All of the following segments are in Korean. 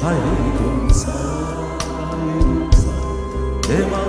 나의 감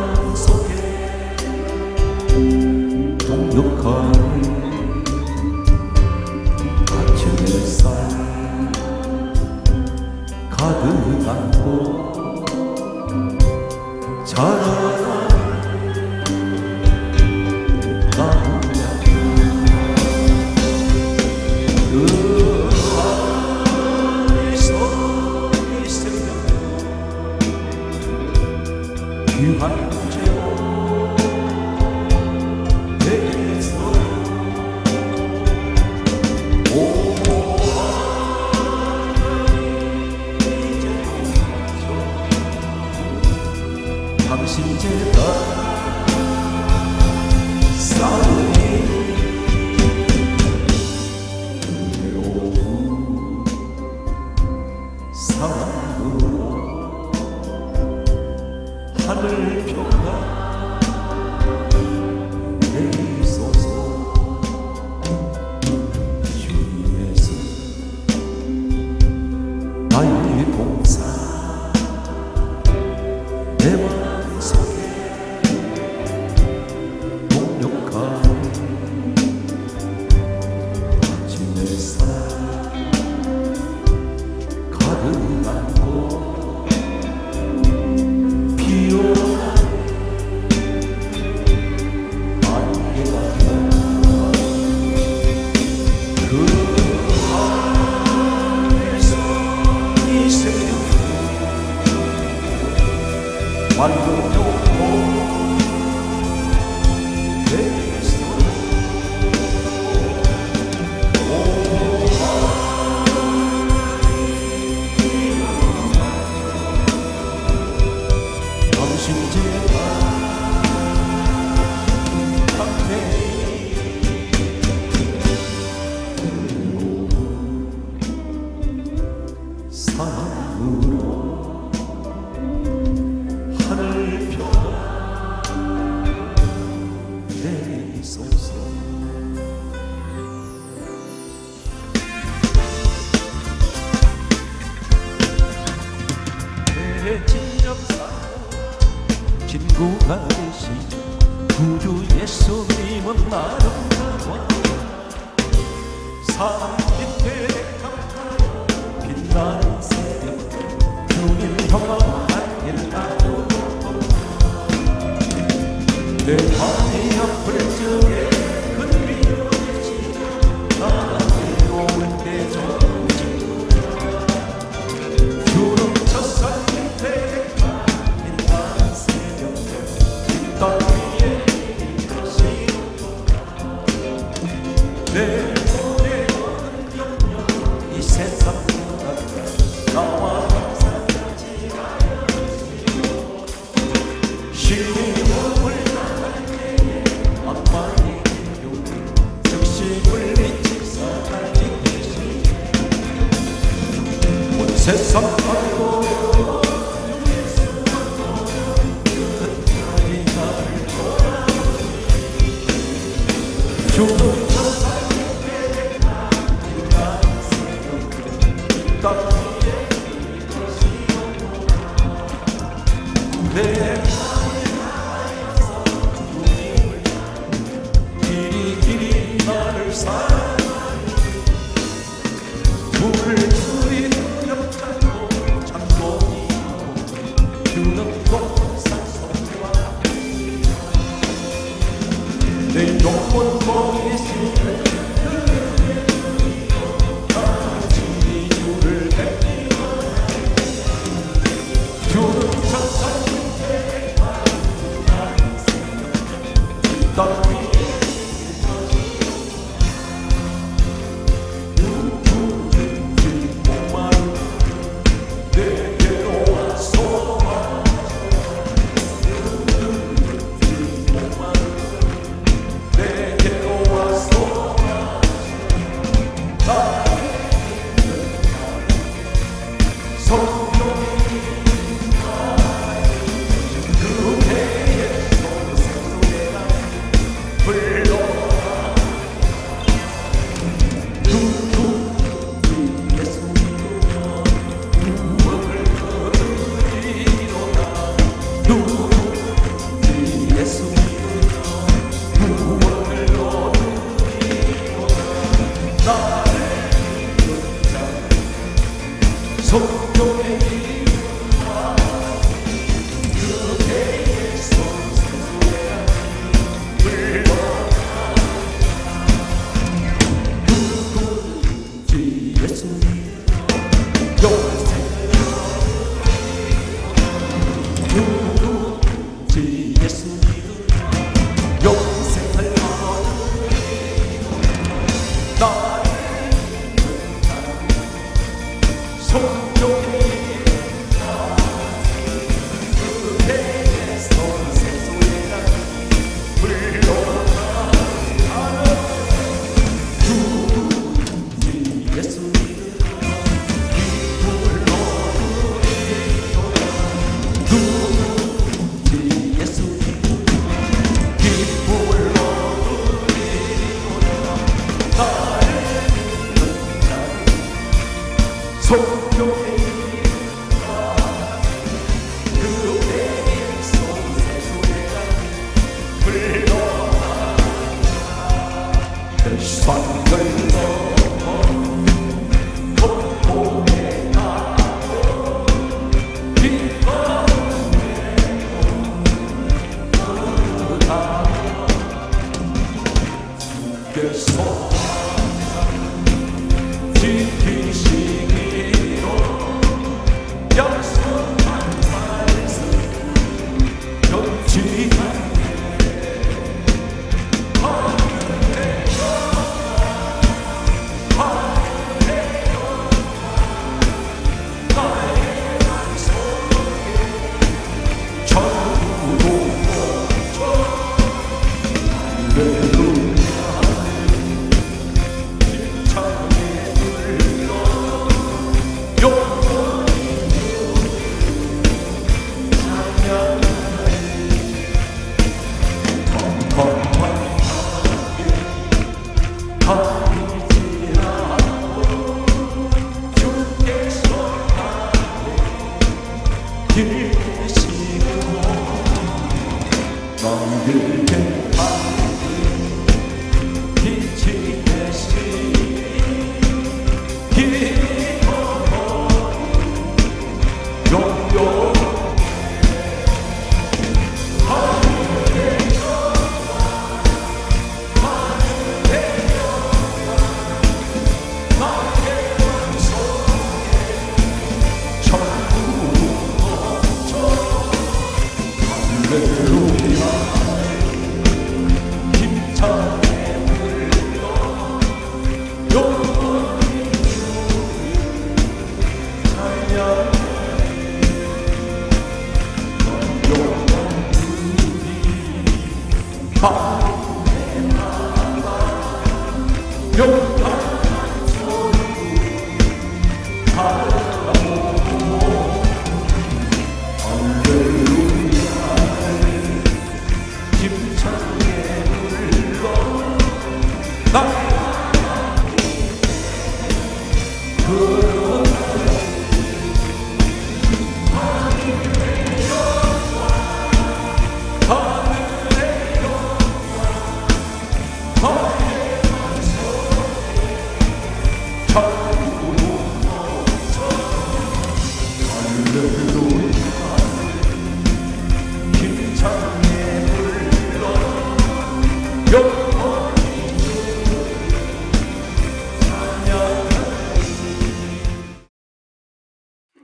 너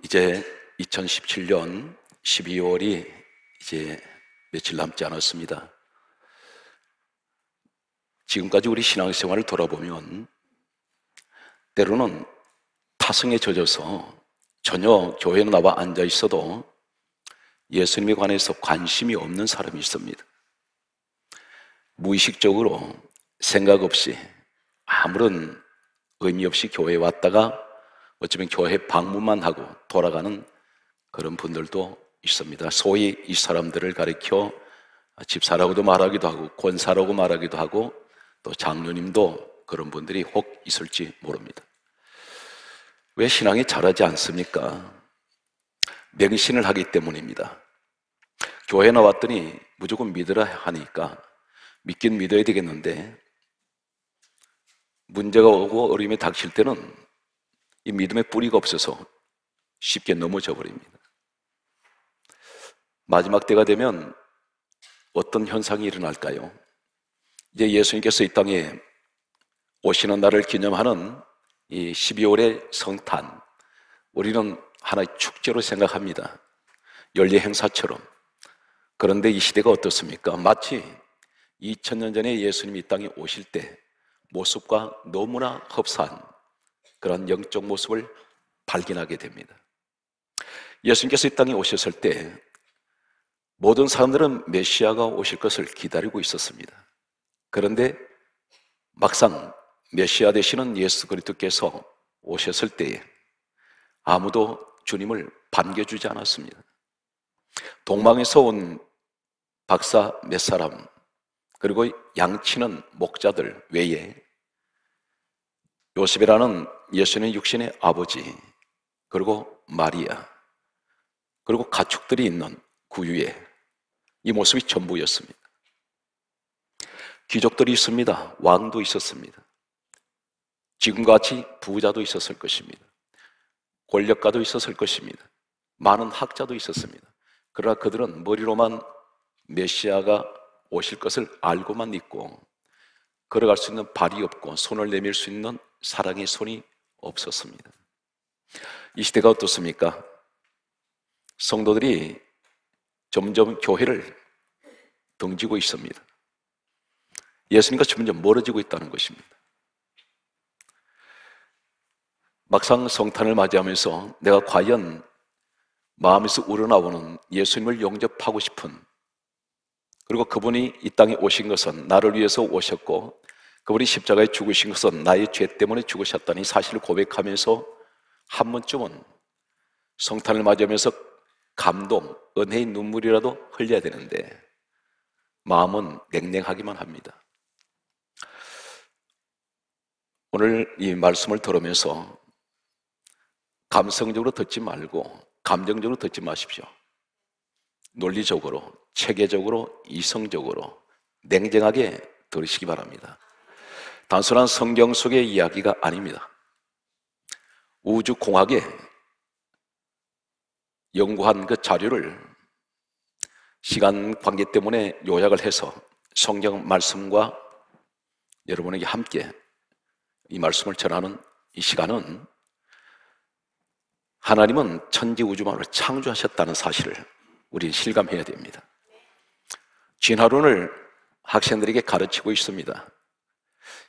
이제 2017년 12월이 이제 며칠 남지 않았습니다. 지금까지 우리 신앙생활을 돌아보면 때로는 타성에 젖어서 전혀 교회에 나와 앉아 있어도 예수님에 관해서 관심이 없는 사람이 있습니다. 무의식적으로 생각 없이 아무런 의미 없이 교회에 왔다가 어쩌면 교회 방문만 하고 돌아가는 그런 분들도 있습니다. 소위 이 사람들을 가리켜 집사라고도 말하기도 하고 권사라고 말하기도 하고 또 장로님도 그런 분들이 혹 있을지 모릅니다. 왜 신앙이 잘하지 않습니까? 맹신을 하기 때문입니다. 교회 나왔더니 무조건 믿으라 하니까 믿긴 믿어야 되겠는데 문제가 오고 어려움이 닥칠 때는 이 믿음의 뿌리가 없어서 쉽게 넘어져 버립니다. 마지막 때가 되면 어떤 현상이 일어날까요? 이제 예수님께서 이 땅에 오시는 날을 기념하는 이 12월의 성탄, 우리는 하나의 축제로 생각합니다. 연례 행사처럼. 그런데 이 시대가 어떻습니까? 마치 2000년 전에 예수님이 이 땅에 오실 때 모습과 너무나 흡사한 그런 영적 모습을 발견하게 됩니다. 예수님께서 이 땅에 오셨을 때 모든 사람들은 메시아가 오실 것을 기다리고 있었습니다. 그런데 막상 메시아 되시는 예수 그리스도께서 오셨을 때에 아무도 주님을 반겨주지 않았습니다. 동방에서 온 박사 몇 사람 그리고 양치는 목자들 외에 요셉이라는 예수님의 육신의 아버지 그리고 마리아 그리고 가축들이 있는 구유에 이 모습이 전부였습니다. 귀족들이 있습니다. 왕도 있었습니다. 지금같이 부자도 있었을 것입니다. 권력가도 있었을 것입니다. 많은 학자도 있었습니다. 그러나 그들은 머리로만 메시아가 오실 것을 알고만 있고 걸어갈 수 있는 발이 없고 손을 내밀 수 있는 사랑의 손이 없었습니다. 이 시대가 어떻습니까? 성도들이 점점 교회를 등지고 있습니다. 예수님과 점점 멀어지고 있다는 것입니다. 막상 성탄을 맞이하면서 내가 과연 마음에서 우러나오는 예수님을 영접하고 싶은 그리고 그분이 이 땅에 오신 것은 나를 위해서 오셨고 그분이 십자가에 죽으신 것은 나의 죄 때문에 죽으셨다니 사실을 고백하면서 한 번쯤은 성탄을 맞이하면서 감동, 은혜의 눈물이라도 흘려야 되는데 마음은 냉랭하기만 합니다. 오늘 이 말씀을 들으면서 감성적으로 듣지 말고 감정적으로 듣지 마십시오. 논리적으로, 체계적으로, 이성적으로 냉정하게 들으시기 바랍니다. 단순한 성경 속의 이야기가 아닙니다. 우주 공학에 연구한 그 자료를 시간 관계 때문에 요약을 해서 성경 말씀과 여러분에게 함께 이 말씀을 전하는 이 시간은 하나님은 천지 우주만을 창조하셨다는 사실을 우리는 실감해야 됩니다. 진화론을 학생들에게 가르치고 있습니다.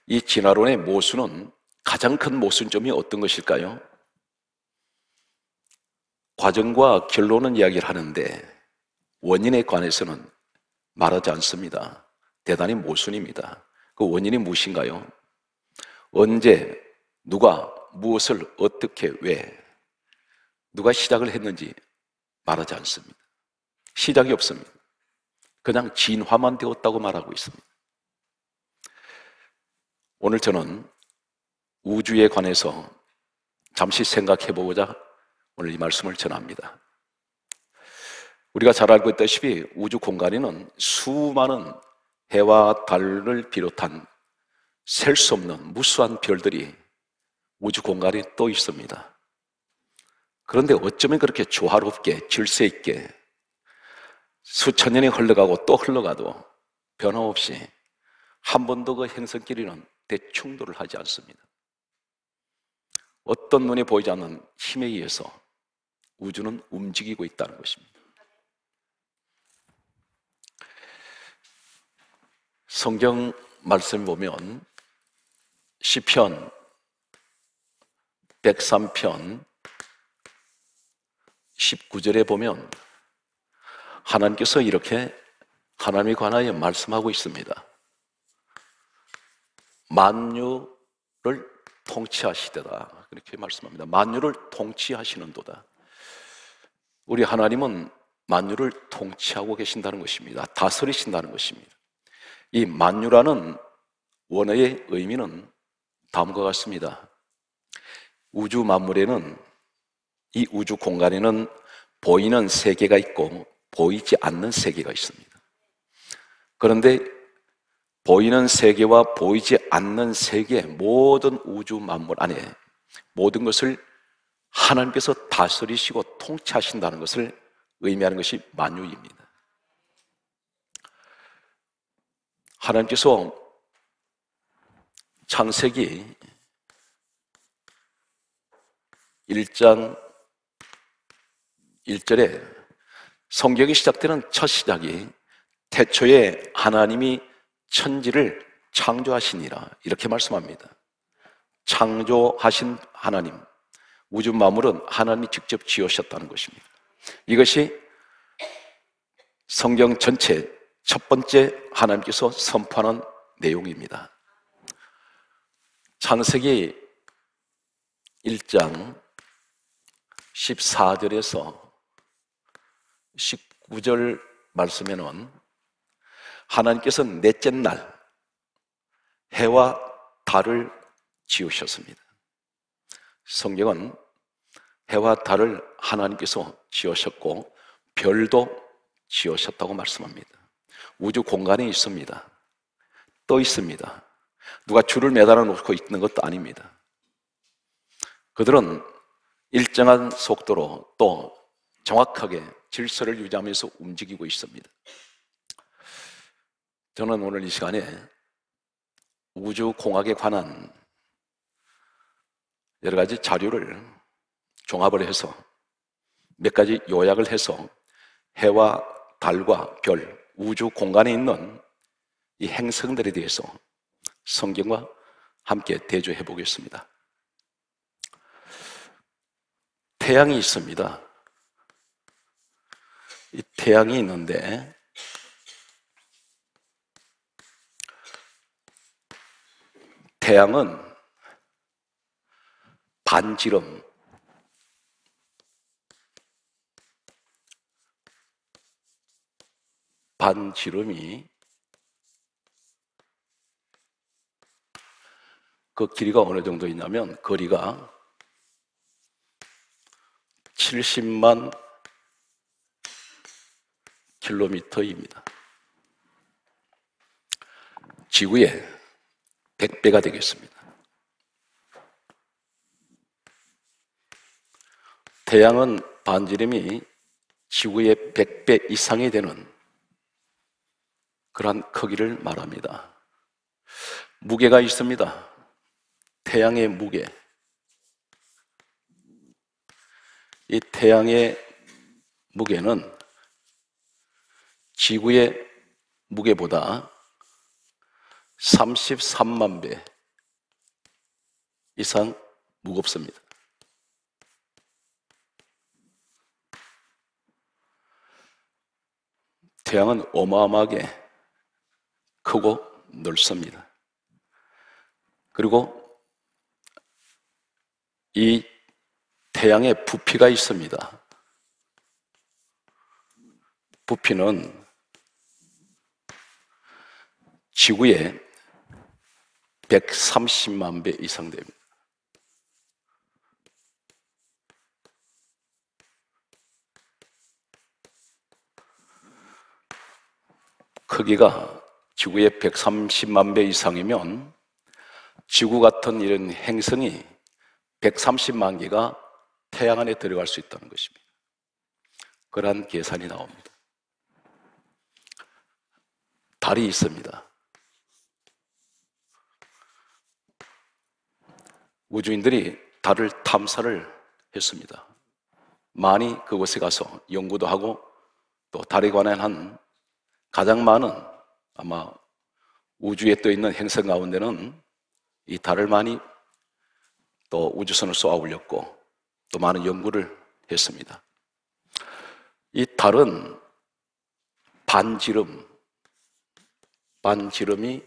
이 진화론의 모순은 가장 큰 모순점이 어떤 것일까요? 과정과 결론은 이야기를 하는데 원인에 관해서는 말하지 않습니다. 대단히 모순입니다. 그 원인이 무엇인가요? 언제, 누가, 무엇을, 어떻게, 왜, 누가 시작을 했는지 말하지 않습니다. 시작이 없습니다. 그냥 진화만 되었다고 말하고 있습니다. 오늘 저는 우주에 관해서 잠시 생각해 보고자 오늘 이 말씀을 전합니다. 우리가 잘 알고 있다시피 우주 공간에는 수많은 해와 달을 비롯한 셀 수 없는 무수한 별들이 우주 공간에 또 있습니다. 그런데 어쩌면 그렇게 조화롭게 질서 있게 수천 년이 흘러가고 또 흘러가도 변함없이 한 번도 그 행성끼리는 대충돌을 하지 않습니다. 어떤 눈에 보이지 않는 힘에 의해서 우주는 움직이고 있다는 것입니다. 성경 말씀 보면 시편 103편 19절에 보면 하나님께서 이렇게 하나님에 관하여 말씀하고 있습니다. 만유를 통치하시되다. 그렇게 말씀합니다. 만유를 통치하시는도다. 우리 하나님은 만유를 통치하고 계신다는 것입니다. 다스리신다는 것입니다. 이 만유라는 원어의 의미는 다음과 같습니다. 우주 만물에는 이 우주 공간에는 보이는 세계가 있고 보이지 않는 세계가 있습니다. 그런데 보이는 세계와 보이지 않는 세계 모든 우주 만물 안에 모든 것을 하나님께서 다스리시고 통치하신다는 것을 의미하는 것이 만유입니다. 하나님께서 창세기 1장 1절에 성경이 시작되는 첫 시작이 태초에 하나님이 천지를 창조하시니라 이렇게 말씀합니다. 창조하신 하나님, 우주 만물은 하나님이 직접 지으셨다는 것입니다. 이것이 성경 전체 첫 번째 하나님께서 선포하는 내용입니다. 창세기 1장 14절에서 19절 말씀에는 하나님께서 넷째 날 해와 달을 지으셨습니다. 성경은 해와 달을 하나님께서 지으셨고 별도 지으셨다고 말씀합니다. 우주 공간에 있습니다. 떠 있습니다. 누가 줄을 매달아 놓고 있는 것도 아닙니다. 그들은 일정한 속도로 또 정확하게 질서를 유지하면서 움직이고 있습니다. 저는 오늘 이 시간에 우주 공학에 관한 여러 가지 자료를 종합을 해서 몇 가지 요약을 해서 해와 달과 별, 우주 공간에 있는 이 행성들에 대해서 성경과 함께 대조해 보겠습니다. 태양이 있습니다. 이 태양이 있는데 태양은 반지름 반지름이 그 길이가 어느 정도 있냐면 거리가 70만 킬로미터입니다. 지구의 100배가 되겠습니다. 태양은 반지름이 지구의 100배 이상이 되는 그러한 크기를 말합니다. 무게가 있습니다. 태양의 무게. 이 태양의 무게는 지구의 무게보다 33만 배 이상 무겁습니다. 태양은 어마어마하게 크고 넓습니다. 그리고 이 태양에 부피가 있습니다. 부피는 지구의 130만 배 이상 됩니다. 크기가 지구의 130만 배 이상이면 지구 같은 이런 행성이 130만 개가 태양 안에 들어갈 수 있다는 것입니다. 그러한 계산이 나옵니다. 달이 있습니다. 우주인들이 달을 탐사를 했습니다. 많이 그곳에 가서 연구도 하고 또 달에 관한 한 가장 많은 아마 우주에 떠 있는 행성 가운데는 이 달을 많이 또 우주선을 쏘아 올렸고 또 많은 연구를 했습니다. 이 달은 반지름, 반지름이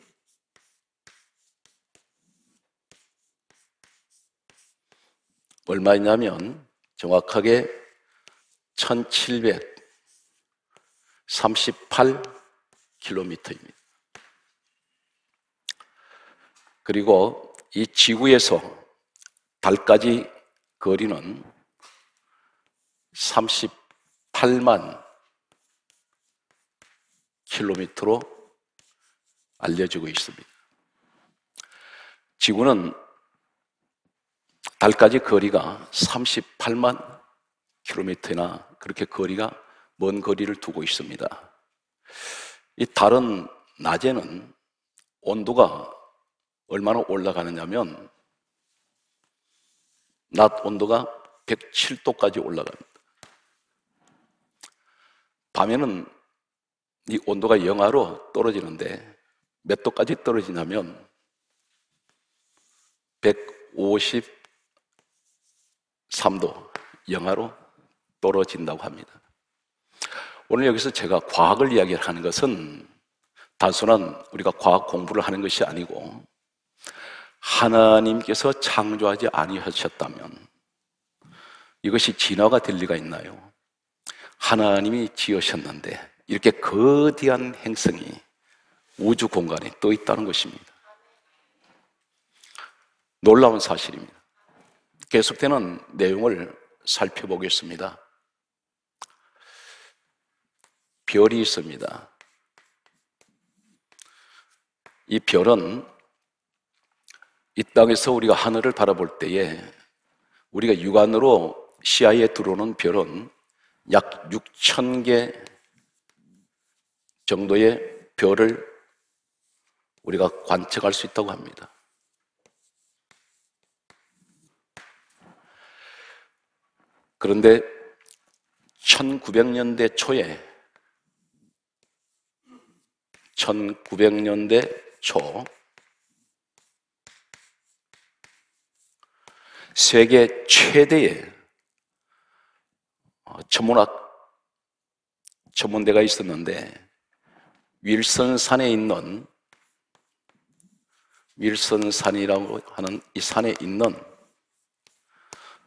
얼마냐면 정확하게 1738km입니다. 그리고 이 지구에서 달까지 거리는 38만 킬로미터로 알려지고 있습니다. 지구는 달까지 거리가 38만 킬로미터나 그렇게 거리가 먼 거리를 두고 있습니다. 이 달은 낮에는 온도가 얼마나 올라가느냐면 낮 온도가 107도까지 올라갑니다. 밤에는 이 온도가 영하로 떨어지는데 몇 도까지 떨어지냐면 153도 영하로 떨어진다고 합니다. 오늘 여기서 제가 과학을 이야기하는 것은 단순한 우리가 과학 공부를 하는 것이 아니고 하나님께서 창조하지 아니하셨다면 이것이 진화가 될 리가 있나요? 하나님이 지으셨는데 이렇게 거대한 행성이 우주 공간에 떠 있다는 것입니다. 놀라운 사실입니다. 계속되는 내용을 살펴보겠습니다. 별이 있습니다. 이 별은 이 땅에서 우리가 하늘을 바라볼 때에 우리가 육안으로 시야에 들어오는 별은 약 6천 개 정도의 별을 우리가 관측할 수 있다고 합니다. 그런데 1900년대 초에 1900년대 초 세계 최대의 어, 천문학 전문대가 있었는데 윌선산에 있는 윌선산이라고 하는 이 산에 있는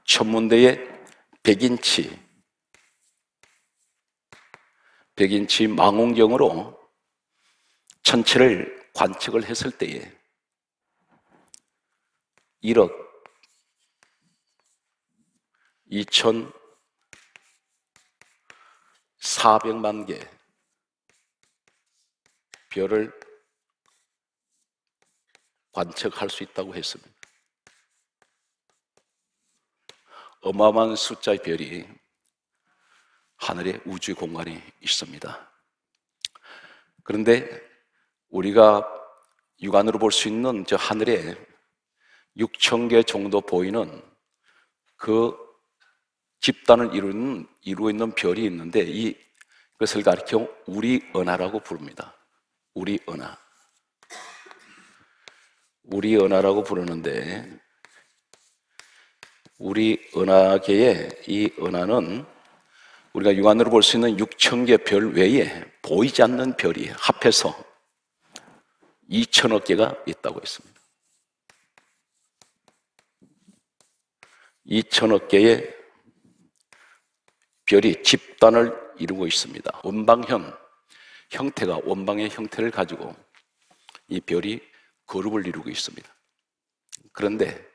천문대의 100인치 100인치 망원경으로 전체를 관측을 했을 때에 1억 2,400만 개 별을 관측할 수 있다고 했습니다. 어마어마한 숫자의 별이 하늘의 우주 공간에 있습니다. 그런데 우리가 육안으로 볼 수 있는 저 하늘에 6천 개 정도 보이는 그 집단을 이루는, 이루고 있는 별이 있는데 이 것을 가리켜 우리 은하라고 부릅니다. 우리 은하. 우리 은하라고 부르는데 우리 은하계의 이 은하는 우리가 육안으로 볼 수 있는 6천 개 별 외에 보이지 않는 별이 합해서 2천억 개가 있다고 했습니다. 2천억 개의 별이 집단을 이루고 있습니다. 원방형 형태가 원방의 형태를 가지고 이 별이 그룹을 이루고 있습니다. 그런데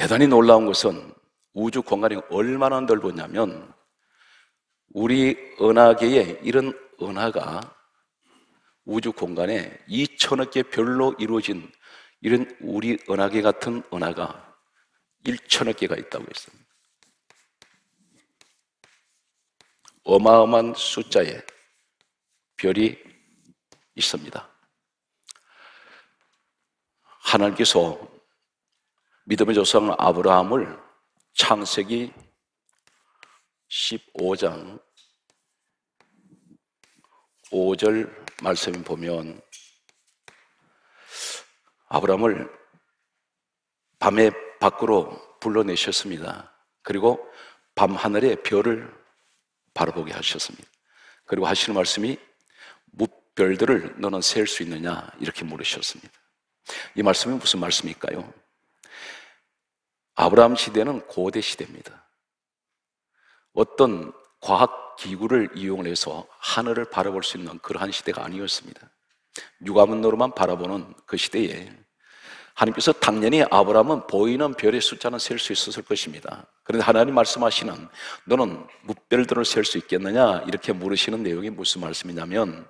대단히 놀라운 것은 우주 공간이 얼마나 넓었냐면 우리 은하계에 이런 은하가 우주 공간에 2천억 개 별로 이루어진 이런 우리 은하계 같은 은하가 1천억 개가 있다고 했습니다. 어마어마한 숫자의 별이 있습니다. 하나님께서 믿음의 조상 아브라함을 창세기 15장 5절 말씀을 보면 아브라함을 밤에 밖으로 불러내셨습니다. 그리고 밤 하늘에 별을 바라보게 하셨습니다. 그리고 하시는 말씀이 무별들을 너는 셀 수 있느냐 이렇게 물으셨습니다. 이 말씀이 무슨 말씀일까요? 아브라함 시대는 고대 시대입니다. 어떤 과학 기구를 이용해서 하늘을 바라볼 수 있는 그러한 시대가 아니었습니다. 육아문으로만 바라보는 그 시대에 하나님께서 당연히 아브라함은 보이는 별의 숫자는 셀 수 있었을 것입니다. 그런데 하나님 말씀하시는 너는 무별들을 셀 수 있겠느냐 이렇게 물으시는 내용이 무슨 말씀이냐면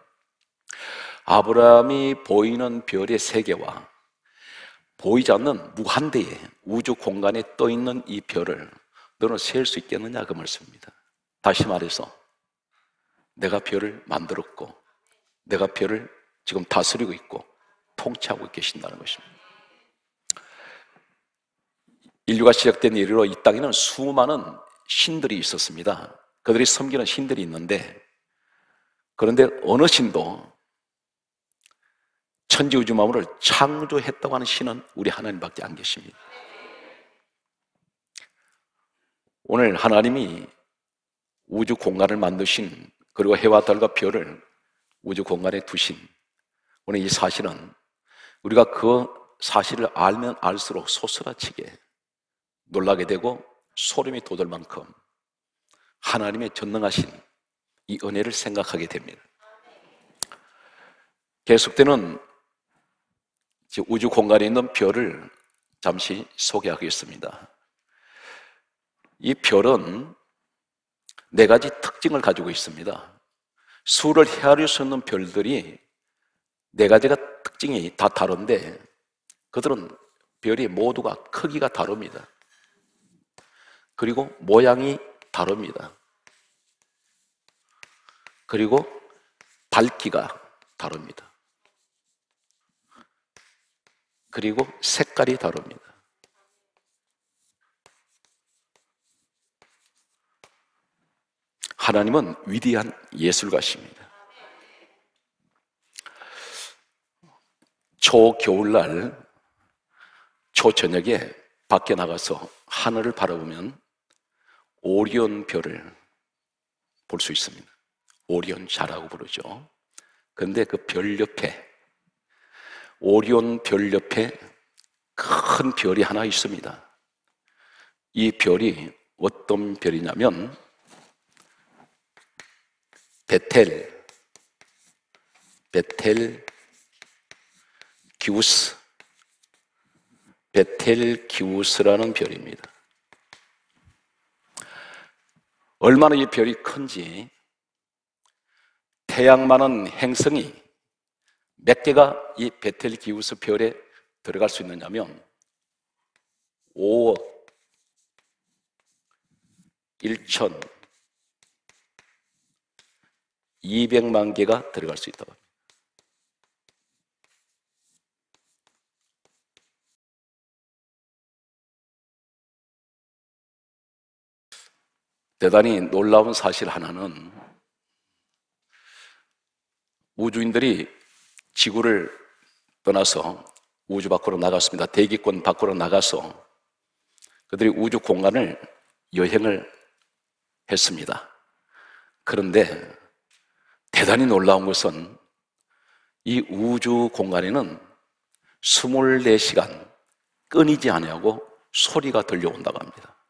아브라함이 보이는 별의 세계와 보이지 않는 무한대의 우주 공간에 떠 있는 이 별을 너는 셀 수 있겠느냐 그 말씀입니다. 다시 말해서 내가 별을 만들었고 내가 별을 지금 다스리고 있고 통치하고 계신다는 것입니다. 인류가 시작된 이후로 이 땅에는 수많은 신들이 있었습니다. 그들이 섬기는 신들이 있는데 그런데 어느 신도 천지 우주 만물을 창조했다고 하는 신은 우리 하나님밖에 안 계십니다. 오늘 하나님이 우주 공간을 만드신 그리고 해와 달과 별을 우주 공간에 두신 오늘 이 사실은 우리가 그 사실을 알면 알수록 소스라치게 놀라게 되고 소름이 돋을 만큼 하나님의 전능하신 이 은혜를 생각하게 됩니다. 계속되는 우주 공간에 있는 별을 잠시 소개하겠습니다. 이 별은 네 가지 특징을 가지고 있습니다. 수를 헤아릴 수 없는 별들이 네 가지가 특징이 다 다른데 그들은 별이 모두가 크기가 다릅니다. 그리고 모양이 다릅니다. 그리고 밝기가 다릅니다. 그리고 색깔이 다릅니다. 하나님은 위대한 예술가십니다. 초겨울날, 초저녁에 밖에 나가서 하늘을 바라보면 오리온 별을 볼 수 있습니다. 오리온 자라고 부르죠. 그런데 그 별 옆에, 오리온 별 옆에 큰 별이 하나 있습니다. 이 별이 어떤 별이냐면 베텔, 베텔 기우스, 베텔 기우스라는 별입니다. 얼마나 이 별이 큰지 태양만한 행성이 몇 개가 이 베텔 기우스 별에 들어갈 수 있느냐면 5억 1천 200만 개가 들어갈 수 있다고 합니다. 대단히 놀라운 사실 하나는 우주인들이 지구를 떠나서 우주 밖으로 나갔습니다. 대기권 밖으로 나가서 그들이 우주 공간을 여행을 했습니다. 그런데 대단히 놀라운 것은 이 우주 공간에는 24시간 끊이지 아니하고 소리가 들려온다고 합니다.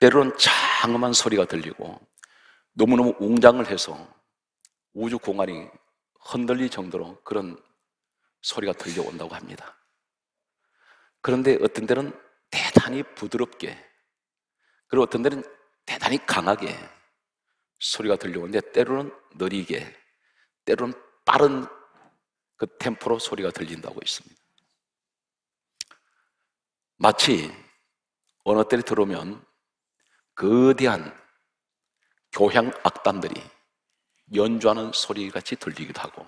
때로는 장엄한 소리가 들리고 너무너무 웅장을 해서 우주 공간이 흔들릴 정도로 그런 소리가 들려온다고 합니다. 그런데 어떤 때는 대단히 부드럽게 그리고 어떤 때는 대단히 강하게 소리가 들려오는데 때로는 느리게 때로는 빠른 그 템포로 소리가 들린다고 있습니다. 마치 어느 때를 들어오면 거대한 교향 악단들이 연주하는 소리 같이 들리기도 하고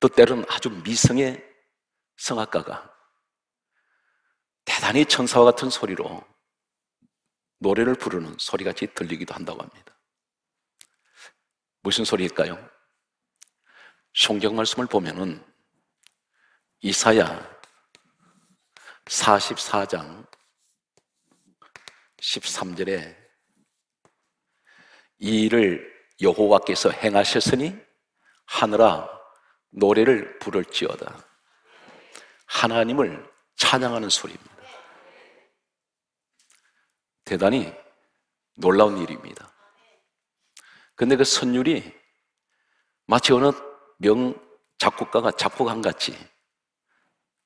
또 때로는 아주 미성의 성악가가 대단히 천사와 같은 소리로 노래를 부르는 소리같이 들리기도 한다고 합니다. 무슨 소리일까요? 성경 말씀을 보면은 이사야 44장 13절에 이 일을 여호와께서 행하셨으니 하늘아 노래를 부를지어다. 하나님을 찬양하는 소리입니다. 대단히 놀라운 일입니다. 근데 그 선율이 마치 어느 명 작곡가가 작곡한 같이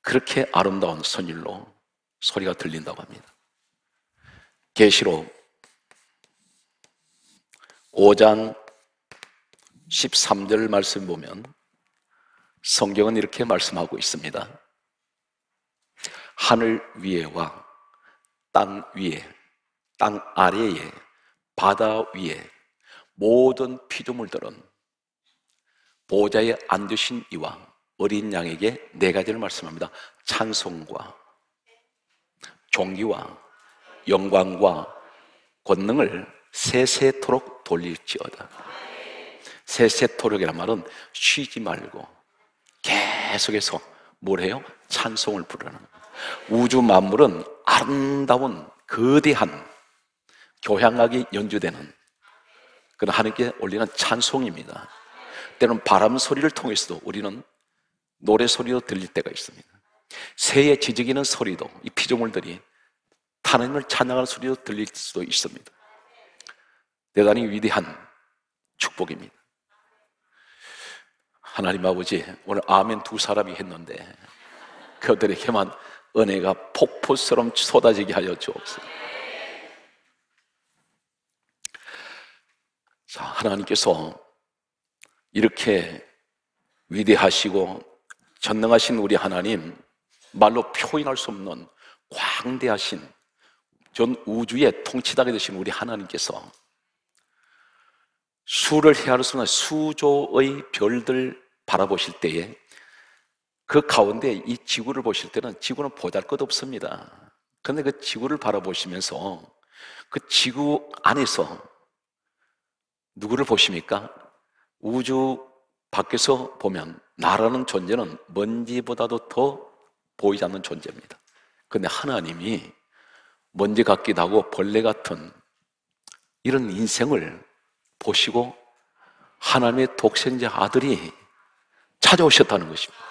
그렇게 아름다운 선율로 소리가 들린다고 합니다. 계시록 5장 13절 말씀 보면 성경은 이렇게 말씀하고 있습니다. 하늘 위에와 땅 위에, 땅 아래에, 바다 위에 모든 피조물들은 보좌에 앉으신 이와 어린 양에게 네 가지를 말씀합니다. 찬송과 종기와 영광과 권능을 세세토록 돌릴지어다. 세세토록이란 말은 쉬지 말고 계속해서 뭘 해요? 찬송을 부르는 우주 만물은 아름다운 거대한 교향악이 연주되는 그런 하나님께 올리는 찬송입니다. 때로는 바람 소리를 통해서도 우리는 노래 소리도 들릴 때가 있습니다. 새의 지저귀는 소리도 이 피조물들이 하나님을 찬양하는 소리도 들릴 수도 있습니다. 대단히 위대한 축복입니다. 하나님 아버지, 오늘 아멘 두 사람이 했는데 그들에게만 은혜가 폭포처럼 쏟아지게 하여 주옵소서. 자, 하나님께서 이렇게 위대하시고 전능하신 우리 하나님, 말로 표현할 수 없는 광대하신 전 우주의 통치자가 되신 우리 하나님께서 수를 헤아릴 수 없는 수조의 별들 바라보실 때에 그 가운데 이 지구를 보실 때는 지구는 보잘 것 없습니다. 그런데 그 지구를 바라보시면서 그 지구 안에서 누구를 보십니까? 우주 밖에서 보면 나라는 존재는 먼지보다도 더 보이지 않는 존재입니다. 근데 하나님이 먼지 같기도 하고 벌레 같은 이런 인생을 보시고 하나님의 독생자 아들이 찾아오셨다는 것입니다.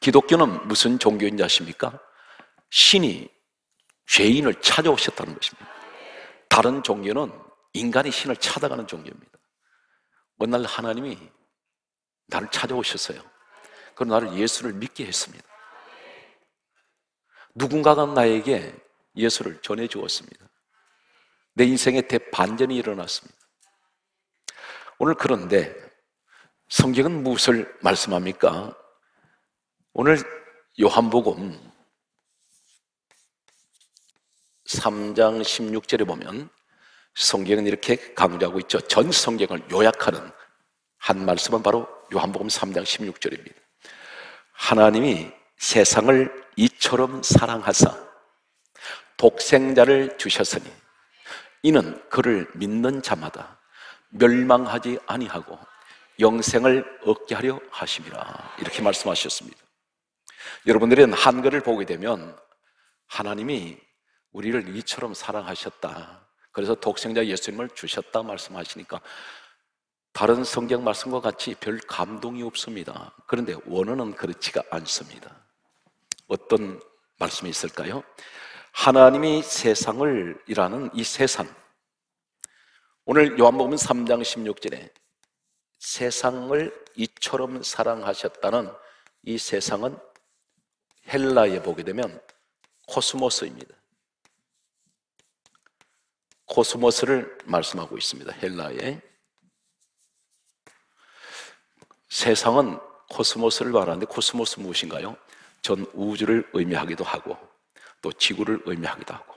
기독교는 무슨 종교인지 아십니까? 신이 죄인을 찾아오셨다는 것입니다. 다른 종교는 인간이 신을 찾아가는 종교입니다. 어느 날 하나님이 나를 찾아오셨어요. 그럼 나를 예수를 믿게 했습니다. 누군가가 나에게 예수를 전해 주었습니다. 내 인생에 대반전이 일어났습니다. 오늘 그런데 성경은 무엇을 말씀합니까? 오늘 요한복음 3장 16절에 보면 성경은 이렇게 강조하고 있죠. 전 성경을 요약하는 한 말씀은 바로 요한복음 3장 16절입니다. 하나님이 세상을 이처럼 사랑하사 독생자를 주셨으니 이는 그를 믿는 자마다 멸망하지 아니하고 영생을 얻게 하려 하심이라 이렇게 말씀하셨습니다. 여러분들은 한글을 보게 되면 하나님이 우리를 이처럼 사랑하셨다. 그래서 독생자 예수님을 주셨다 말씀하시니까 다른 성경 말씀과 같이 별 감동이 없습니다. 그런데 원어는 그렇지가 않습니다. 어떤 말씀이 있을까요? 하나님이 세상을 이라는 이 세상 오늘 요한복음 3장 16절에 세상을 이처럼 사랑하셨다는 이 세상은 헬라어 보게 되면 코스모스입니다. 코스모스를 말씀하고 있습니다. 헬라어 세상은 코스모스를 말하는데 코스모스 무엇인가요? 전 우주를 의미하기도 하고 또 지구를 의미하기도 하고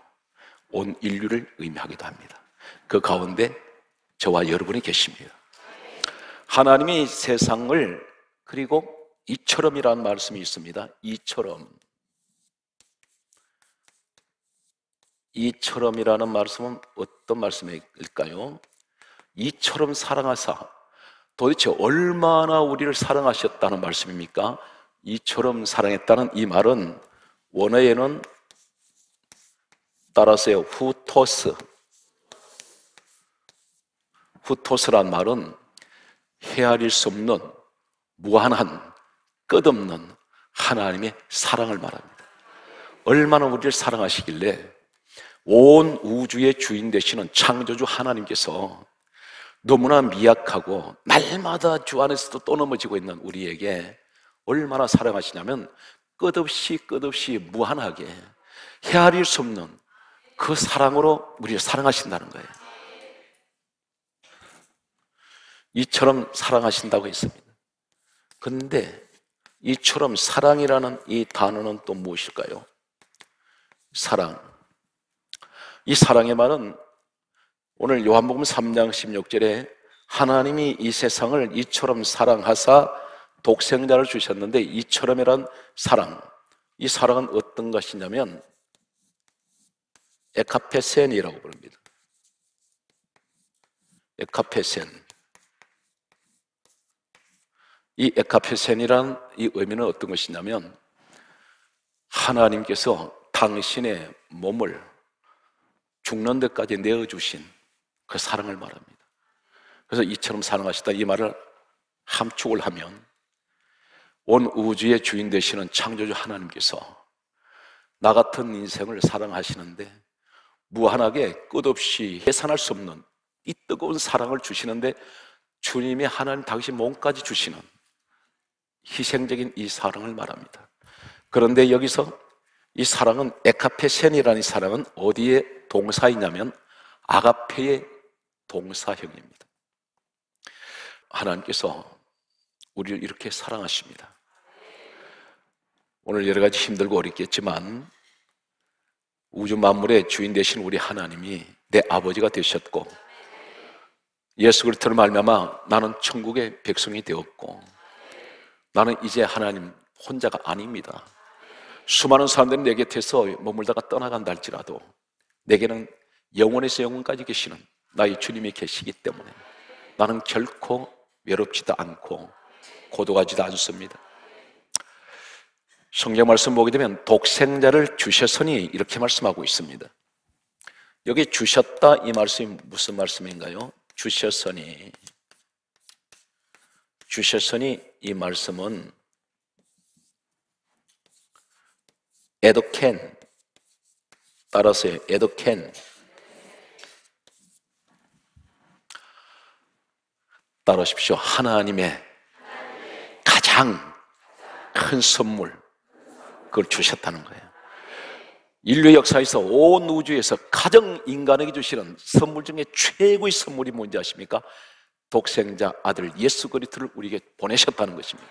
온 인류를 의미하기도 합니다. 그 가운데 저와 여러분이 계십니다. 하나님이 세상을 그리고 이처럼이라는 말씀이 있습니다. 이처럼 이처럼이라는 말씀은 어떤 말씀일까요? 이처럼 사랑하사 도대체 얼마나 우리를 사랑하셨다는 말씀입니까? 이처럼 사랑했다는 이 말은 원어에는 따라서요 후토스 후토스란 말은 헤아릴 수 없는 무한한 끝없는 하나님의 사랑을 말합니다. 얼마나 우리를 사랑하시길래 온 우주의 주인 되시는 창조주 하나님께서 너무나 미약하고 날마다 주 안에서도 또 넘어지고 있는 우리에게 얼마나 사랑하시냐면 끝없이 끝없이 무한하게 헤아릴 수 없는 그 사랑으로 우리를 사랑하신다는 거예요. 이처럼 사랑하신다고 했습니다. 근데 이처럼 사랑이라는 이 단어는 또 무엇일까요? 사랑. 이 사랑의 말은 오늘 요한복음 3장 16절에 하나님이 이 세상을 이처럼 사랑하사 독생자를 주셨는데 이처럼이란 사랑. 이 사랑은 어떤 것이냐면 에카페센이라고 부릅니다. 에카페센. 이 에카페센이란 이 의미는 어떤 것이냐면 하나님께서 당신의 몸을 죽는 데까지 내어주신 그 사랑을 말합니다. 그래서 이처럼 사랑하시다 이 말을 함축을 하면 온 우주의 주인 되시는 창조주 하나님께서 나 같은 인생을 사랑하시는데 무한하게 끝없이 계산할 수 없는 이 뜨거운 사랑을 주시는데 주님이 하나님 당신 몸까지 주시는 희생적인 이 사랑을 말합니다. 그런데 여기서 이 사랑은 에카페센이라는 이 사랑은 어디에 동사이냐면 아가페의 동사형입니다. 하나님께서 우리를 이렇게 사랑하십니다. 오늘 여러 가지 힘들고 어렵겠지만 우주 만물의 주인 되신 우리 하나님이 내 아버지가 되셨고 예수 그리스도를 말미암아 나는 천국의 백성이 되었고 나는 이제 하나님 혼자가 아닙니다. 수많은 사람들이 내 곁에서 머물다가 떠나간다 할지라도 내게는 영원에서 영원까지 계시는 나의 주님이 계시기 때문에 나는 결코 외롭지도 않고 고독하지도 않습니다. 성경 말씀 보게 되면 독생자를 주셨으니 이렇게 말씀하고 있습니다. 여기 주셨다 이 말씀이 무슨 말씀인가요? 주셨으니 주셨으니 이 말씀은 에도켄 따라서요 에도켄. 따라하십시오. 하나님의 가장 큰 선물. 그걸 주셨다는 거예요. 인류 역사에서 온 우주에서 가장 인간에게 주시는 선물 중에 최고의 선물이 뭔지 아십니까? 독생자 아들 예수 그리스도를 우리에게 보내셨다는 것입니다.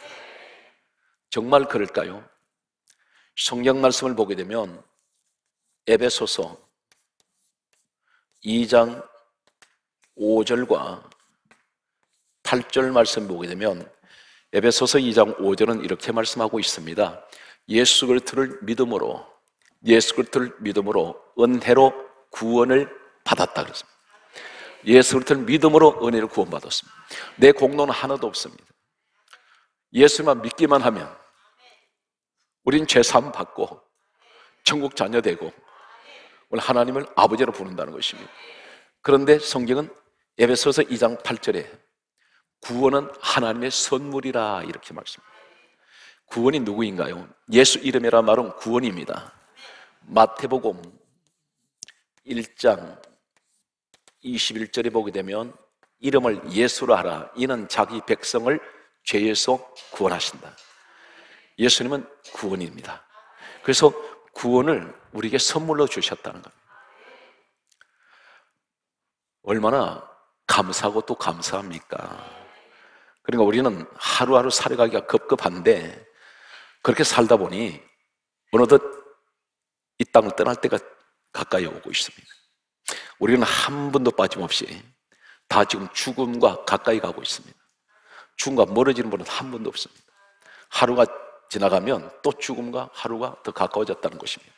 정말 그럴까요? 성경 말씀을 보게 되면 에베소서 2장 5절과 8절 말씀 보게 되면 에베소서 2장 5절은 이렇게 말씀하고 있습니다. 예수 그리스도를 믿음으로 예수 그리스도를 믿음으로 은혜로 구원을 받았다 그랬습니다. 예수 그리스도를 믿음으로 은혜를 구원받았습니다. 내 공로는 하나도 없습니다. 예수만 믿기만 하면 우린 죄사함 받고 천국 자녀 되고 오늘 하나님을 아버지로 부른다는 것입니다. 그런데 성경은 에베소서 2장 8절에 구원은 하나님의 선물이라 이렇게 말씀합니다. 구원이 누구인가요? 예수 이름이라 말은 구원입니다. 마태복음 1장 21절에 보게 되면 이름을 예수로 하라. 이는 자기 백성을 죄에서 구원하신다. 예수님은 구원입니다. 그래서 구원을 우리에게 선물로 주셨다는 겁니다. 얼마나 감사하고 또 감사합니까? 그러니까 우리는 하루하루 살아가기가 급급한데 그렇게 살다 보니 어느덧 이 땅을 떠날 때가 가까이 오고 있습니다. 우리는 한 번도 빠짐없이 다 지금 죽음과 가까이 가고 있습니다. 죽음과 멀어지는 분은 한 번도 없습니다. 하루가 지나가면 또 죽음과 하루가 더 가까워졌다는 것입니다.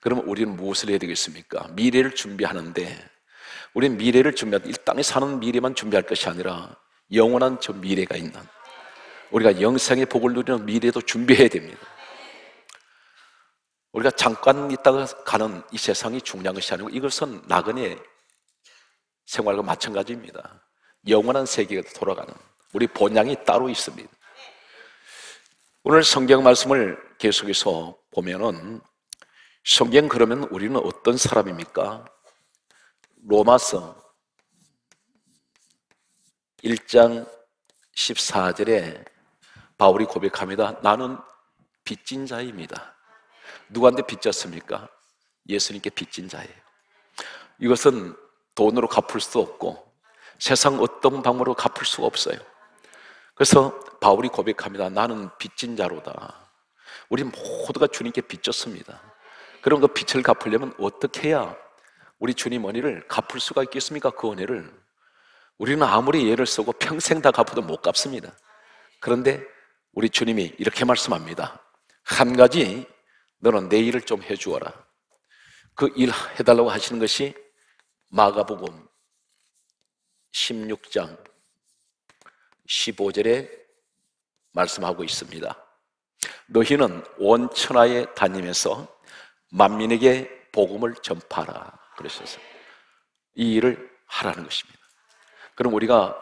그러면 우리는 무엇을 해야 되겠습니까? 미래를 준비하는데 우리는 미래를 준비할 이 땅에 사는 미래만 준비할 것이 아니라 영원한 저 미래가 있는 우리가 영생의 복을 누리는 미래도 준비해야 됩니다. 우리가 잠깐 있다가 가는 이 세상이 중요한 것이 아니고 이것은 나그네 생활과 마찬가지입니다. 영원한 세계가 돌아가는 우리 본향이 따로 있습니다. 오늘 성경 말씀을 계속해서 보면은 성경 그러면 우리는 어떤 사람입니까? 로마서 1장 14절에 바울이 고백합니다. 나는 빚진 자입니다. 누구한테 빚졌습니까? 예수님께 빚진 자예요. 이것은 돈으로 갚을 수 없고 세상 어떤 방법으로 갚을 수가 없어요. 그래서 바울이 고백합니다. 나는 빚진 자로다. 우리 모두가 주님께 빚졌습니다. 그런 그 빚을 갚으려면 어떻게 해야 우리 주님 은혜를 갚을 수가 있겠습니까? 그 은혜를 우리는 아무리 예를 쓰고 평생 다 갚아도 못 갚습니다. 그런데 우리 주님이 이렇게 말씀합니다. 한 가지 너는 내 일을 좀 해주어라. 그 일 해달라고 하시는 것이 마가복음 16장 15절에 말씀하고 있습니다. 너희는 온 천하에 다니면서 만민에게 복음을 전파하라. 그러셔서 이 일을 하라는 것입니다. 그럼 우리가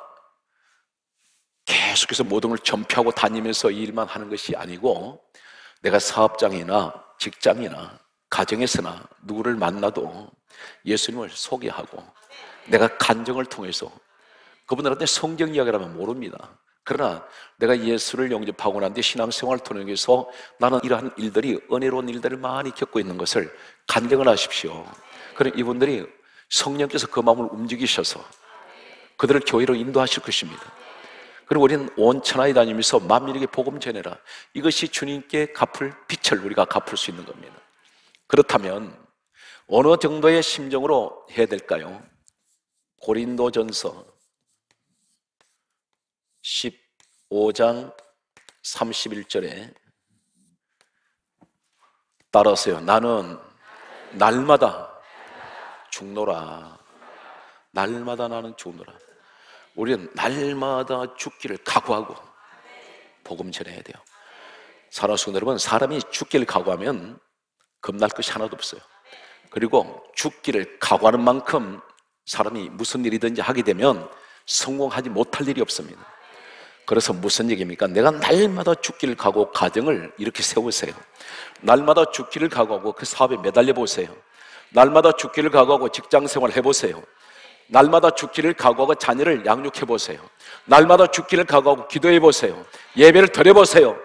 계속해서 모든 걸 전폐하고 다니면서 이 일만 하는 것이 아니고 내가 사업장이나 직장이나 가정에서나 누구를 만나도 예수님을 소개하고 내가 간정을 통해서 그분들한테 성경 이야기라면 모릅니다. 그러나 내가 예수를 영접하고 난 뒤 신앙생활을 통해서 나는 이러한 일들이 은혜로운 일들을 많이 겪고 있는 것을 간증을 하십시오. 그럼 이분들이 성령께서 그 마음을 움직이셔서 그들을 교회로 인도하실 것입니다. 그리고 우리는 온 천하에 다니면서 만민에게 복음 전해라. 이것이 주님께 갚을 빛을 우리가 갚을 수 있는 겁니다. 그렇다면 어느 정도의 심정으로 해야 될까요? 고린도전서 15장 31절에 따라서요. 나는 날마다 죽노라. 날마다 나는 죽노라. 우리는 날마다 죽기를 각오하고 복음 전해야 돼요. 사랑하는 여러분, 사람이 죽기를 각오하면 겁날 것이 하나도 없어요. 그리고 죽기를 각오하는 만큼 사람이 무슨 일이든지 하게 되면 성공하지 못할 일이 없습니다. 그래서 무슨 얘기입니까? 내가 날마다 죽기를 각오 가정을 이렇게 세우세요. 날마다 죽기를 각오하고 그 사업에 매달려 보세요. 날마다 죽기를 각오하고 직장 생활 해보세요. 날마다 죽기를 각오하고 자녀를 양육해 보세요. 날마다 죽기를 각오하고 기도해 보세요. 예배를 드려 보세요.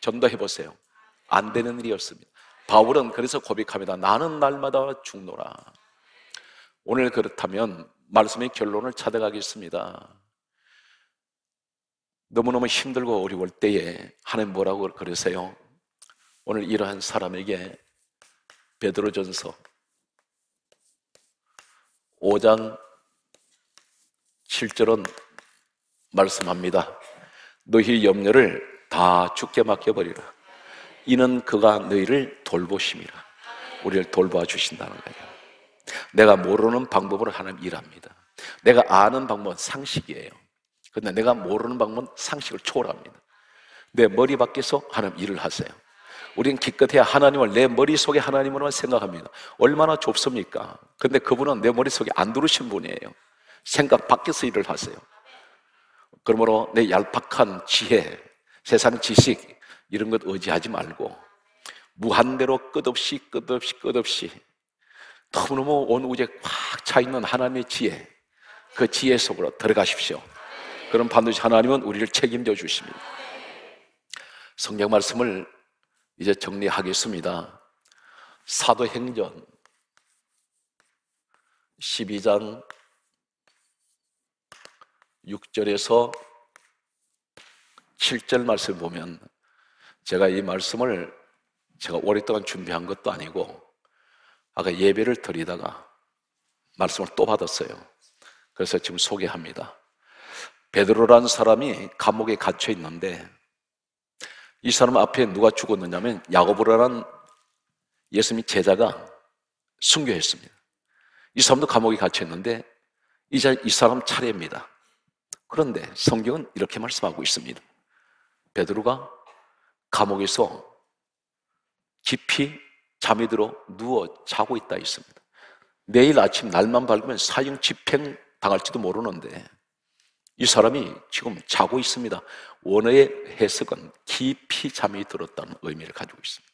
전도해 보세요. 안 되는 일이었습니다. 바울은 그래서 고백합니다. 나는 날마다 죽노라. 오늘 그렇다면 말씀의 결론을 찾아가겠습니다. 너무너무 힘들고 어려울 때에 하나님 뭐라고 그러세요? 오늘 이러한 사람에게 베드로전서 5장 7절은 말씀합니다. 너희 염려를 다 죽게 맡겨버리라. 이는 그가 너희를 돌보심이라. 우리를 돌봐 주신다는 거예요. 내가 모르는 방법으로 하나님 일합니다. 내가 아는 방법은 상식이에요. 근데 내가 모르는 방법은 상식을 초월합니다. 내 머리 밖에서 하나님 일을 하세요. 우리는 기껏해야 하나님을 내 머릿속에 하나님으로만 생각합니다. 얼마나 좁습니까? 근데 그분은 내 머릿속에 안 들으신 분이에요. 생각 밖에서 일을 하세요. 그러므로 내 얄팍한 지혜, 세상 지식, 이런 것 의지하지 말고, 무한대로 끝없이, 끝없이, 끝없이, 너무너무 온 우주에 꽉 차 있는 하나님의 지혜, 그 지혜 속으로 들어가십시오. 그럼 반드시 하나님은 우리를 책임져 주십니다. 성경 말씀을 이제 정리하겠습니다. 사도행전 12장 6절에서 7절 말씀 보면 제가 이 말씀을 제가 오랫동안 준비한 것도 아니고 아까 예배를 드리다가 말씀을 또 받았어요. 그래서 지금 소개합니다. 베드로라는 사람이 감옥에 갇혀 있는데 이 사람 앞에 누가 죽었느냐면 야고보라는 예수님 제자가 순교했습니다. 이 사람도 감옥에 갇혔는데 이제 이 사람 차례입니다. 그런데 성경은 이렇게 말씀하고 있습니다. 베드로가 감옥에서 깊이 잠이 들어 누워 자고 있다 있습니다. 내일 아침 날만 밝으면 사형 집행 당할지도 모르는데 이 사람이 지금 자고 있습니다. 원어의 해석은 깊이 잠이 들었다는 의미를 가지고 있습니다.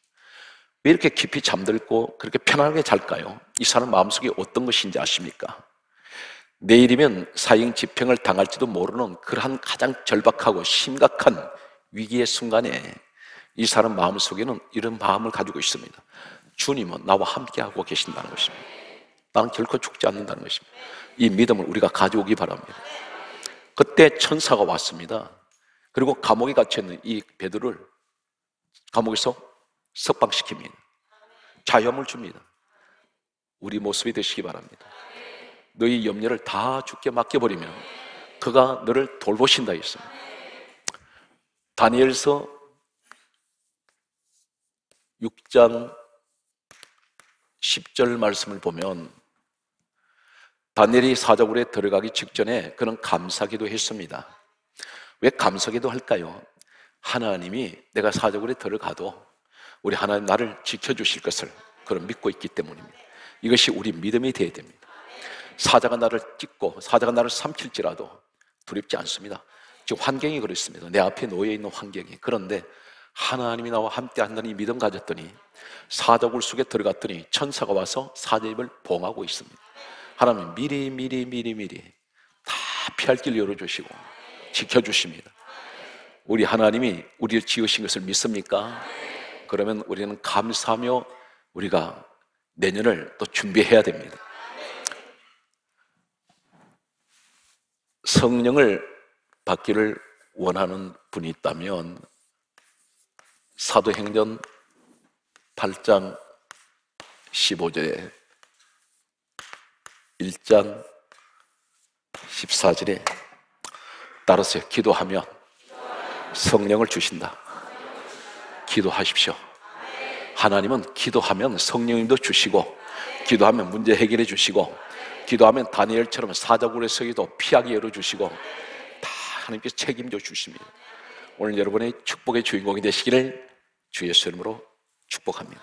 왜 이렇게 깊이 잠들고 그렇게 편안하게 잘까요? 이 사람 마음속에 어떤 것인지 아십니까? 내일이면 사형 집행을 당할지도 모르는 그러한 가장 절박하고 심각한 위기의 순간에 이 사람 마음속에는 이런 마음을 가지고 있습니다. 주님은 나와 함께하고 계신다는 것입니다. 나는 결코 죽지 않는다는 것입니다. 이 믿음을 우리가 가져오기 바랍니다. 그때 천사가 왔습니다. 그리고 감옥에 갇혀있는 이 베드로를 감옥에서 석방시킵니다. 자유함을 줍니다. 우리 모습이 되시기 바랍니다. 너희 염려를 다 죽게 맡겨버리면 그가 너를 돌보신다 했습니다. 다니엘서 6장 10절 말씀을 보면 다니엘이 사자굴에 들어가기 직전에 그는 감사기도 했습니다. 왜 감사기도 할까요? 하나님이 내가 사자굴에 들어가도 우리 하나님 나를 지켜주실 것을 그런 믿고 있기 때문입니다. 이것이 우리 믿음이 되어야 됩니다. 사자가 나를 찍고 사자가 나를 삼킬지라도 두렵지 않습니다. 지금 환경이 그렇습니다. 내 앞에 놓여 있는 환경이 그런데 하나님이 나와 함께 한다는 이 믿음 가졌더니 사자굴 속에 들어갔더니 천사가 와서 사자 입을 봉하고 있습니다. 하나님 미리 미리 미리 미리 다 피할 길 열어주시고 지켜주십니다. 우리 하나님이 우리를 지으신 것을 믿습니까? 그러면 우리는 감사하며 우리가 내년을 또 준비해야 됩니다. 성령을 받기를 원하는 분이 있다면 사도행전 8장 15절에 1장 14절에 따라서 기도하면 성령을 주신다. 기도하십시오. 하나님은 기도하면 성령님도 주시고, 기도하면 문제 해결해 주시고, 기도하면 다니엘처럼 사자굴의 서기도 피하게 열어주시고, 다 하나님께서 책임져 주십니다. 오늘 여러분의 축복의 주인공이 되시기를 주 예수 이름으로 축복합니다.